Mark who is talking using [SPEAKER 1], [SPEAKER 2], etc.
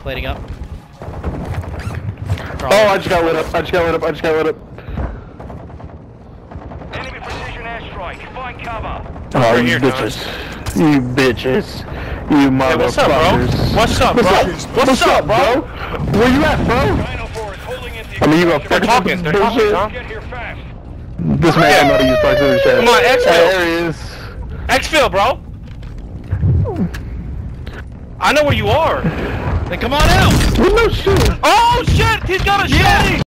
[SPEAKER 1] Plating up.
[SPEAKER 2] Oh, I just got lit up. I just got lit up. I just got lit up.
[SPEAKER 3] Enemy precision airstrike. Find cover.
[SPEAKER 2] Oh,
[SPEAKER 4] Right
[SPEAKER 2] you
[SPEAKER 4] here,
[SPEAKER 2] bitches. You bitches. You motherfuckers.
[SPEAKER 4] Hey, what's up, bro? What's up, bro?
[SPEAKER 2] What's, up, bro? Where you at, bro?
[SPEAKER 3] Dino 4 is holding in the
[SPEAKER 2] I mean, you gonna fucking
[SPEAKER 4] talking. They're talking,
[SPEAKER 2] bullshit?
[SPEAKER 4] Tom.
[SPEAKER 3] Get here fast.
[SPEAKER 2] This man don't know how to use proximity chat.
[SPEAKER 4] Come on, exfil.
[SPEAKER 2] Hey, there he is.
[SPEAKER 4] Exfil, bro. I know where you are.
[SPEAKER 1] Then come on out!
[SPEAKER 2] Well, no shit.
[SPEAKER 4] Oh shit! He's got a shotty.